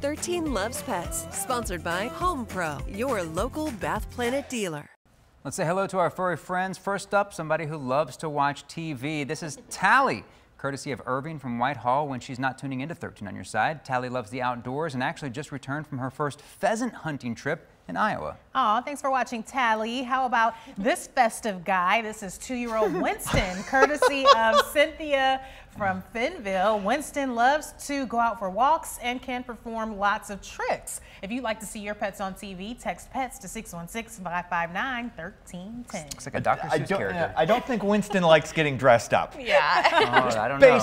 13 Loves Pets, sponsored by Home Pro, your local Bath Planet dealer. Let's say hello to our furry friends. First up, somebody who loves to watch TV. This is Tallie, courtesy of Irving from Whitehall when she's not tuning into 13 on your side. Tallie loves the outdoors and actually just returned from her first pheasant hunting trip in Iowa. Aw, thanks for watching, Tallie. How about this festive guy? This is two-year-old Winston, courtesy of Cynthia from Fennville. Winston loves to go out for walks and can perform lots of tricks. If you'd like to see your pets on TV, text PETS to 616-559-1310. Looks like a Dr. I Seuss don't, character. I don't think Winston likes getting dressed up. Yeah. Oh, I don't know.